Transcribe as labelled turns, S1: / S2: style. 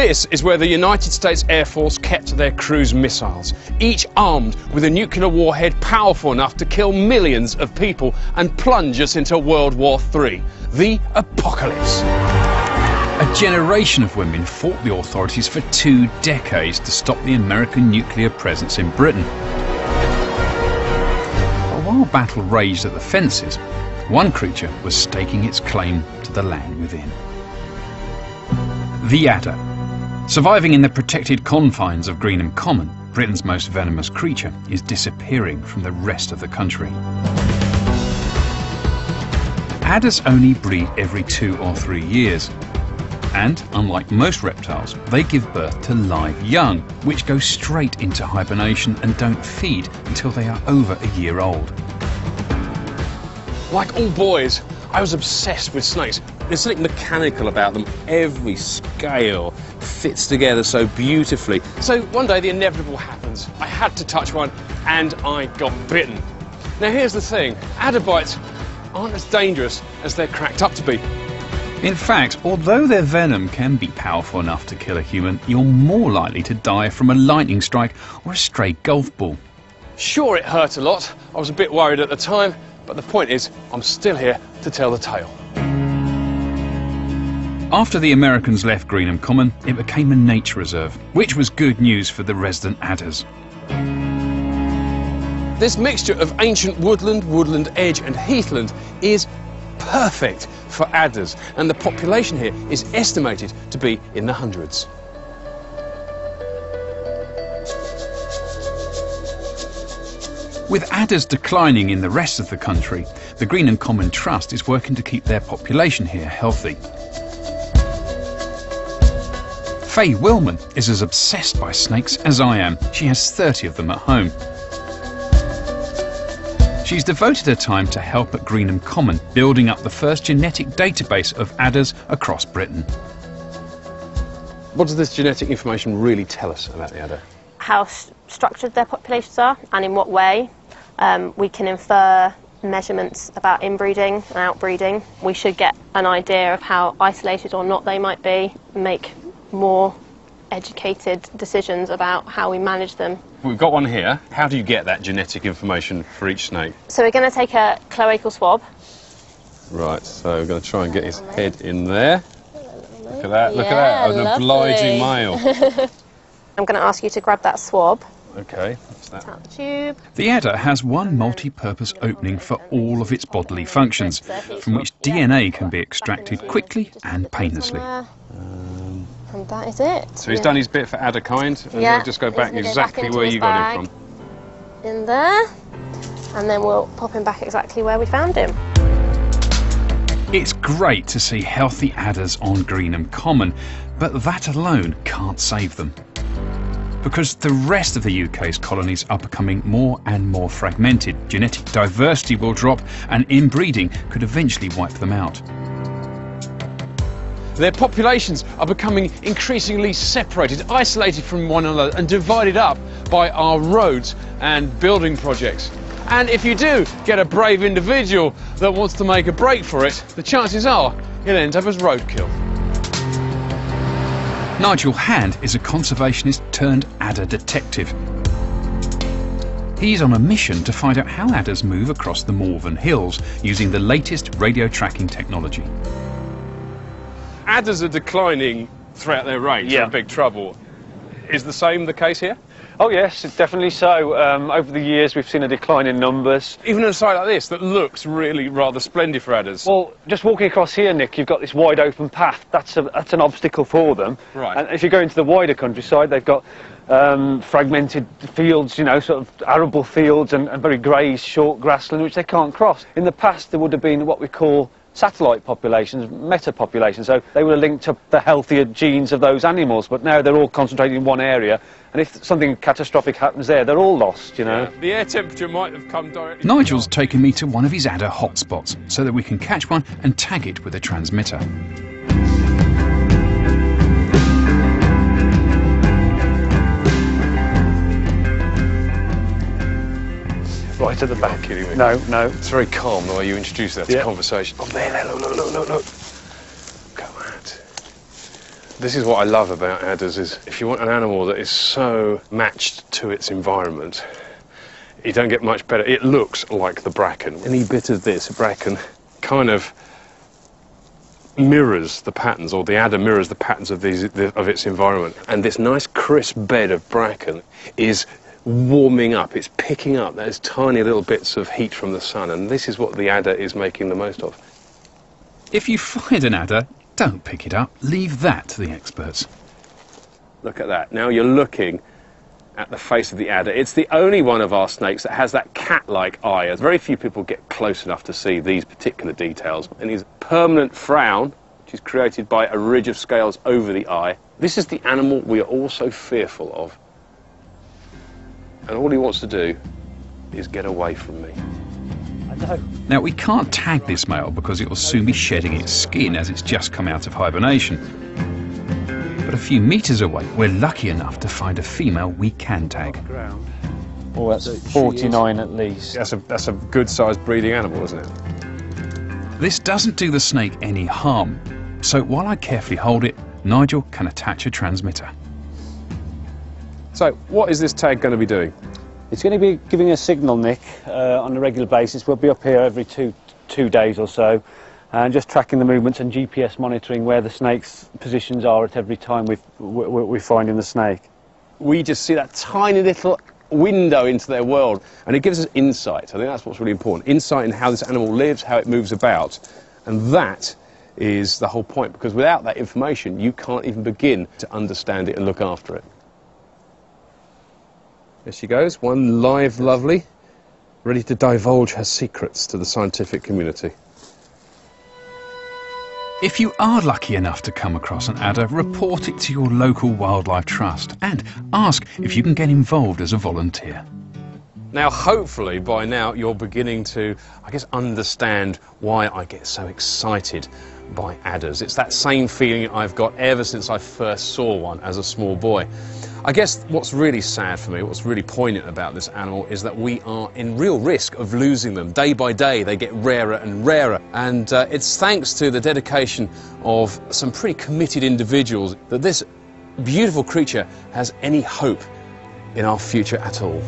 S1: This is where the United States Air Force kept their cruise missiles, each armed with a nuclear warhead powerful enough to kill millions of people and plunge us into World War III, the apocalypse.
S2: A generation of women fought the authorities for two decades to stop the American nuclear presence in Britain. But while battle raged at the fences, one creature was staking its claim to the land within. The adder. Surviving in the protected confines of Greenham Common, Britain's most venomous creature is disappearing from the rest of the country. Adders only breed every two or three years, and, unlike most reptiles, they give birth to live young, which go straight into hibernation and don't feed until they are over a year old.
S1: Like all boys, I was obsessed with snakes. There's something mechanical about them. Every scale fits together so beautifully. So one day the inevitable happens. I had to touch one and I got bitten. Now here's the thing, adder bites aren't as dangerous as they're cracked up to be.
S2: In fact, although their venom can be powerful enough to kill a human, you're more likely to die from a lightning strike or a stray golf ball.
S1: Sure, it hurt a lot. I was a bit worried at the time, but the point is, I'm still here to tell the tale.
S2: After the Americans left Greenham Common, it became a nature reserve, which was good news for the resident adders.
S1: This mixture of ancient woodland, woodland edge, and heathland is perfect for adders, and the population here is estimated to be in the hundreds.
S2: With adders declining in the rest of the country, the Greenham Common Trust is working to keep their population here healthy. Faye Wilman is as obsessed by snakes as I am. She has 30 of them at home. She's devoted her time to help at Greenham Common, building up the first genetic database of adders across Britain.
S1: What does this genetic information really tell us about the adder?
S3: How s- structured their populations are and in what way. Um, we can infer measurements about inbreeding and outbreeding. We should get an idea of how isolated or not they might be, make more educated decisions about how we manage them.
S1: We've got one here. How do you get that genetic information for each snake?
S3: So we're going to take a cloacal swab.
S1: Right, so we're going to try and get his head in there. Look at that, look
S3: Yeah,
S1: at that, an
S3: lovely.
S1: obliging male.
S3: I'm going to ask you to grab that swab
S1: Okay, what's that?
S3: the tube.
S2: The adder has one multi-purpose opening for all of its bodily functions, from which DNA can be extracted quickly and painlessly.
S3: There. And that is it.
S1: So he's done his bit for adder kind, and
S3: Yeah,
S1: we'll just go back
S3: gonna go
S1: exactly
S3: back
S1: where you got
S3: bag.
S1: him from.
S3: in there, and then we'll pop him back exactly where we found him.
S2: It's great to see healthy adders on Greenham Common, but that alone can't save them. Because the rest of the UK's colonies are becoming more and more fragmented, genetic diversity will drop, and inbreeding could eventually wipe them out.
S1: Their populations are becoming increasingly separated, isolated from one another, and divided up by our roads and building projects. And if you do get a brave individual that wants to make a break for it, the chances are he'll end up as roadkill.
S2: Nigel Hand is a conservationist turned adder detective. He's on a mission to find out how adders move across the Malvern Hills using the latest radio tracking technology.
S1: Adders are declining throughout their range.
S4: Yeah.
S1: in big trouble. Is the same the case here?
S4: Oh yes, it's definitely so. Um, over the years, we've seen a decline in numbers.
S1: Even in a site like this that looks really rather splendid for adders.
S4: Well, just walking across here, Nick, you've got this wide open path. That's a, that's an obstacle for them.
S1: Right.
S4: And if you go into the wider countryside, they've got um, fragmented fields, you know, sort of arable fields and, and very greys, short grassland, which they can't cross. In the past, there would have been what we call satellite populations, meta populations. So they were linked to the healthier genes of those animals, but now they're all concentrated in one area. And if something catastrophic happens there, they're all lost, you know.
S1: the air temperature might have come directly.
S2: Nigel's taken me to one of his adder hotspots so that we can catch one and tag it with a transmitter.
S4: Right at the back.
S1: kidding me.
S4: No, no.
S1: It's very calm the way you introduce that to
S4: Yeah.
S1: conversation. Oh, there, there, look, look, look, look, look. Go at. This is what I love about adders is if you want an animal that is so matched to its environment, you don't get much better. It looks like the bracken. Any bit of this bracken kind of mirrors the patterns, or the adder mirrors the patterns of, these, of its environment. And this nice crisp bed of bracken is warming up, it's picking up those tiny little bits of heat from the sun, and this is what the adder is making the most of.
S2: If you find an adder, don't pick it up. Leave that to the experts.
S1: Look at that. Now you're looking at the face of the adder. It's the only one of our snakes that has that cat-like eye. As very few people get close enough to see these particular details. And his permanent frown, which is created by a ridge of scales over the eye. This is the animal we are all so fearful of. And all he wants to do is get away from me. I know.
S2: Now, we can't tag this male because it will soon be shedding its skin as it's just come out of hibernation. But a few metres away, we're lucky enough to find a female we can tag.
S4: Oh, that's 49 at least.
S1: That's a, that's a good sized breeding animal, isn't it?
S2: This doesn't do the snake any harm, so while I carefully hold it, Nigel can attach a transmitter.
S1: So, what is this tag going to be doing?
S4: It's going to be giving a signal, Nick, uh, on a regular basis. We'll be up here every two, two days or so and just tracking the movements and GPS monitoring where the snake's positions are at every time we we find in the snake.
S1: We just see that tiny little window into their world and it gives us insight. I think that's what's really important. Insight in how this animal lives, how it moves about. And that is the whole point because without that information you can't even begin to understand it and look after it. There she goes, one live lovely, ready to divulge her secrets to the scientific community.
S2: If you are lucky enough to come across an adder, report it to your local wildlife trust and ask if you can get involved as a volunteer.
S1: Now, hopefully, by now, you're beginning to, I guess, understand why I get so excited by adders. It's that same feeling I've got ever since I first saw one as a small boy. I guess what's really sad for me, what's really poignant about this animal is that we are in real risk of losing them. Day by day, they get rarer and rarer. And uh, it's thanks to the dedication of some pretty committed individuals that this beautiful creature has any hope in our future at all.